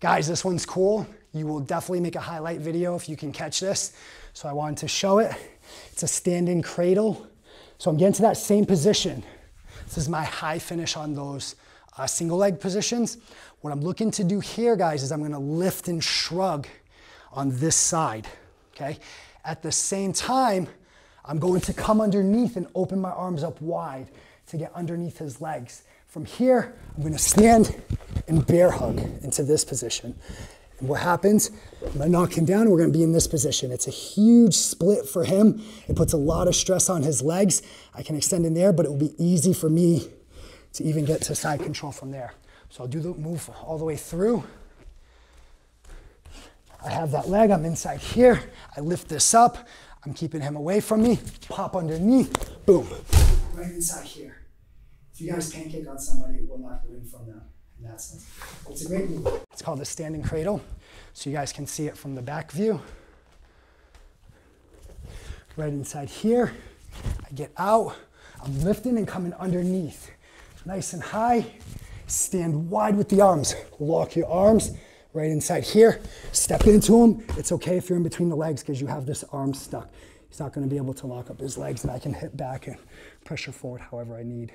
Guys, this one's cool. You will definitely make a highlight video if you can catch this. So I wanted to show it. It's a standing cradle. So I'm getting to that same position. This is my high finish on those uh, single leg positions. What I'm looking to do here, guys, is I'm gonna lift and shrug on this side, okay? At the same time, I'm going to come underneath and open my arms up wide to get underneath his legs. From here, I'm gonna stand and bear hug into this position. And what happens, I'm gonna knock him down, we're gonna be in this position. It's a huge split for him. It puts a lot of stress on his legs. I can extend in there, but it will be easy for me to even get to side control from there. So I'll do the move all the way through. I have that leg, I'm inside here. I lift this up, I'm keeping him away from me. Pop underneath, boom, right inside here. If you guys pancake on somebody, it will knock the wind from them in that sense. It's a great move. It's called the standing cradle, so you guys can see it from the back view. Right inside here, I get out, I'm lifting and coming underneath. Nice and high, stand wide with the arms. Lock your arms right inside here. Step into them. It's okay if you're in between the legs because you have this arm stuck. He's not gonna be able to lock up his legs and I can hit back and pressure forward however I need.